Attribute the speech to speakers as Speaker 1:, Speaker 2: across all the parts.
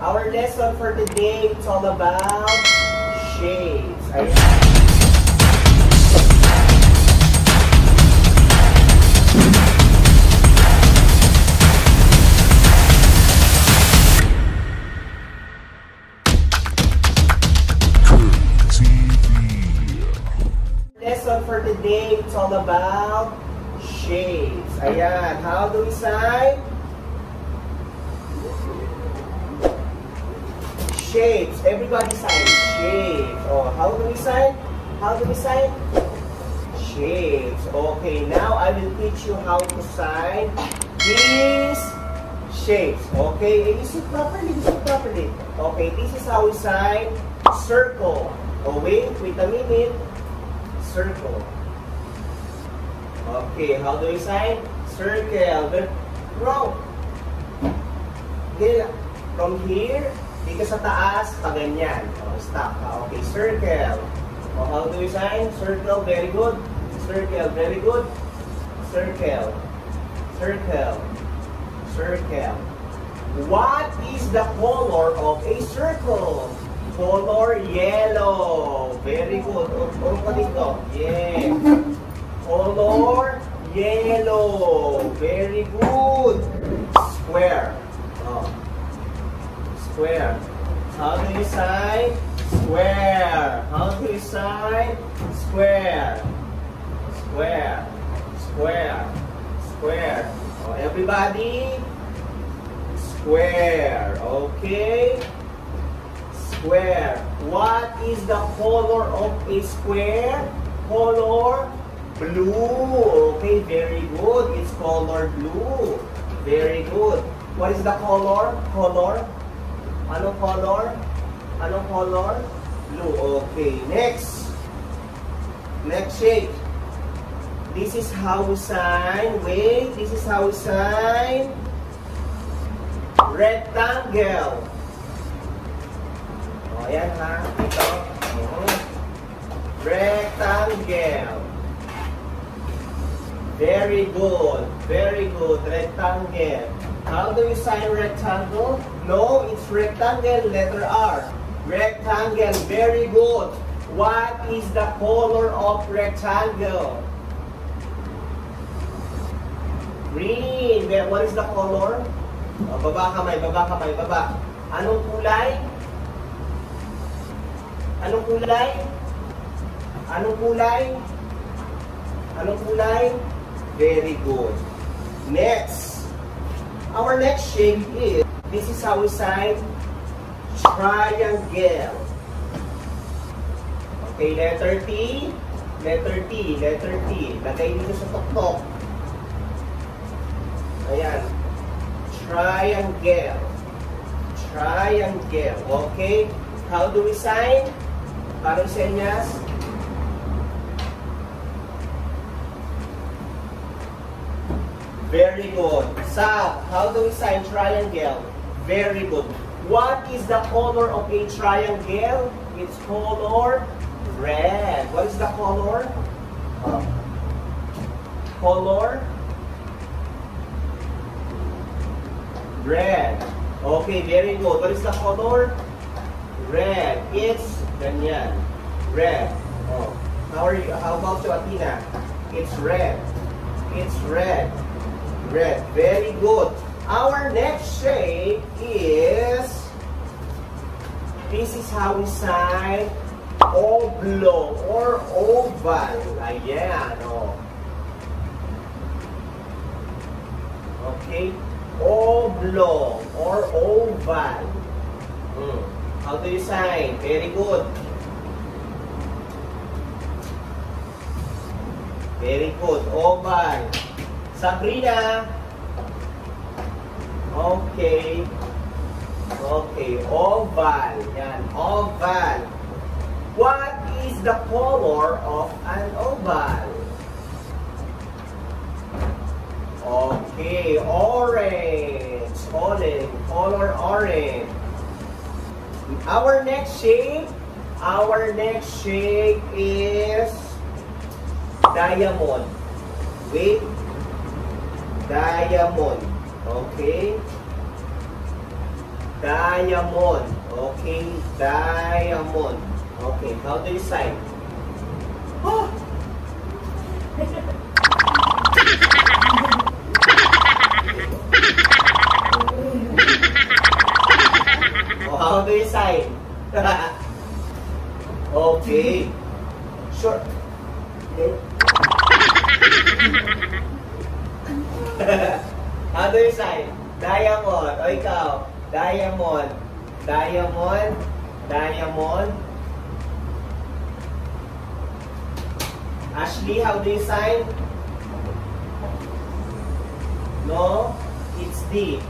Speaker 1: Our lesson for today, it's all about shapes. Ayan. Lesson for today, it's all about shades. Ayan, how do we sign? Shapes. Everybody sign shapes. Oh, how do we sign? How do we sign? Shapes. Okay, now I will teach you how to sign these shapes. Okay, eh, listen properly, listen properly. Okay, this is how we sign circle. Oh, wait, wait a minute. Circle. Okay, how do we sign? Circle. But wrong. Here, from here, dito sa taas, pa ganyan. Oh, stop. Ah, Okay, circle. Oh, how do we sign? Circle, very good. Circle, very good. Circle. Circle. Circle. What is the color of a circle? Color yellow. Very good. Uro ka dito. Yeah. Color yellow. Very good. Square. Square. How do you sign? Square. How do you sign? Square. Square. Square. Square. Oh, everybody. Square. Okay. Square. What is the color of a square? Color blue. Okay, very good. It's color blue. Very good. What is the color? Color? Ano color? Ano color? Blue. Okay, next. Next shape. This is how we sign. Wait, this is how we sign. Rectangle. O, ayan ha. Ito. Mhm. Rectangle. Very good. Very good. Rectangle. How do you sign rectangle? No, it's rectangle, letter R. Rectangle. Very good. What is the color of rectangle? Green. What is the color? O, baba kamay, baba kamay, baba. Anong kulay? Anong kulay? Anong kulay? Anong kulay? Very good. Next. Our next shape is, this is how we sign triangle. Okay, letter T, letter T, letter T. Lagay dito sa tuktok. Ayan. Triangle. Triangle. Okay? How do we sign? Paano senyas? Very good. South. How do we sign triangle? Very good. What is the color of a triangle? It's color red. What is the color? Uh, color red. Okay, very good. What is the color? Red. It's ganyan. Red. Oh. How are you? How about you, Athena? It's red. It's red. Red. Very good. Our next shape is this is how we sign oblong or oval. Ayan, oh. Okay? Oblong or oval. Hmm. How do you sign? Very good. Very good. Oval. Sabrina. Okay. Okay. Oval. Yan. Oval. What is the color of an oval? Okay. Orange. Orange. Color orange. Our next shape, our next shape is diamond. Wait. Diamond. Okay. Diamond. Okay, diamond. Okay, how do you sign? Oh! oh, how do you sign? okay. Sure. You sign? Diamond. O ikaw. Diamond. Diamond. Diamond. Ashley, how do you sign? No? It's D.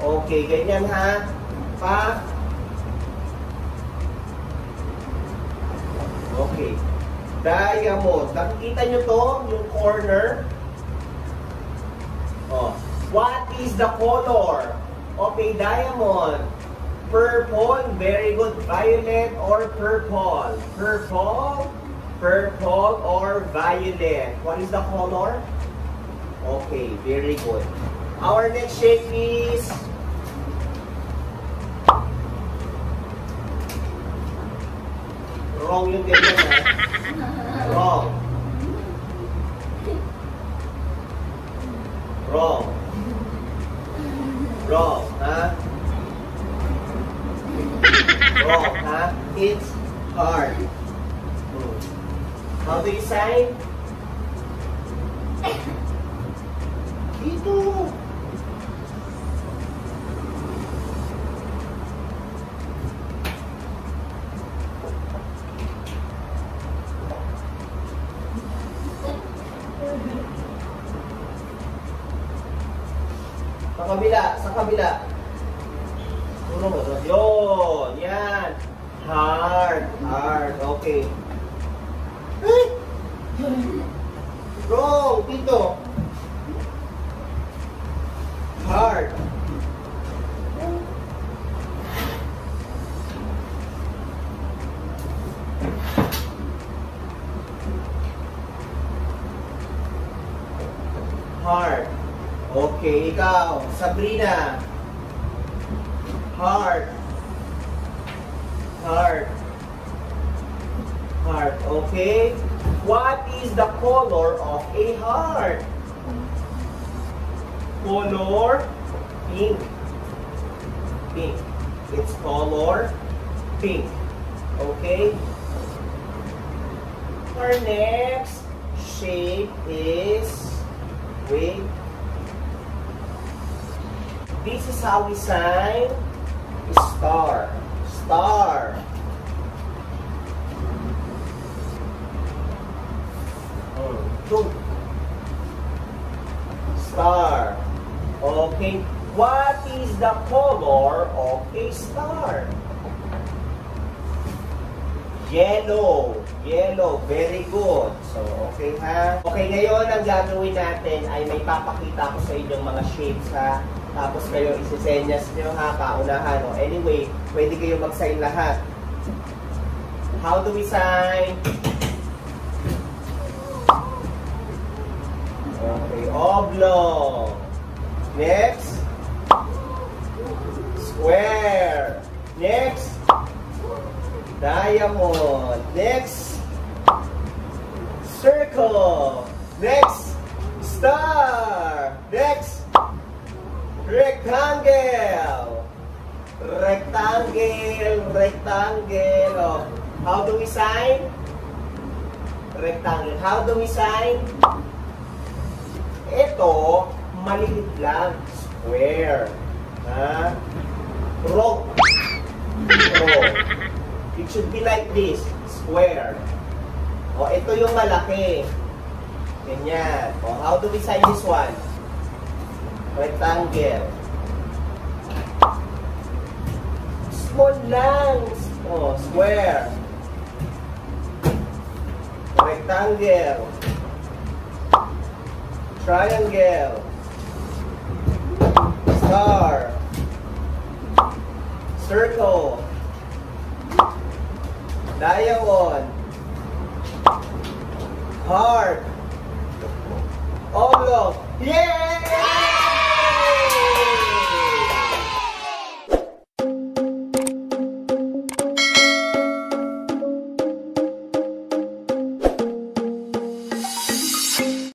Speaker 1: Okay, ganyan ha. Pa. Okay. Diamond. Nakikita nyo to? Yung corner? Oh. What is the color of a diamond? Purple. Very good. Violet or purple? Purple. Purple or violet. What is the color? Okay, very good. Our next shape is wrong yung ganyan kabila, sa kabila. Turo mo. Yun, yan. Hard, hard. Okay. Ay! Wrong, dito. Hard. Hard. Okay, ikaw, Sabrina. Heart. Heart. Heart, okay? What is the color of a heart? Color pink. Pink. Its color pink. Okay? Our next shape is wait. This is how we sign star. Star. Two. Star. Okay. What is the color of a star? Yellow. Yellow. Very good. So, okay ha? Okay, ngayon ang gagawin natin ay may papakita ko sa inyong mga shapes ha. Tapos kayo isisenyas nyo ha, paunahan. O, anyway, pwede kayo mag-sign lahat. How do we sign? Okay, oblong. Next. Square. Next. Diamond. Next. Circle. Rectangle. Oh. How do we sign? Rectangle. How do we sign? Ito, maliit lang. Square. Ha? Row. Row. It should be like this. Square. O, ito yung malaki. Ganyan. O, how do we sign this one? Rectangle. Small lang. O, square. Rectangle. Triangle. Star. Circle. Diamond. Heart. Oblong. Yay!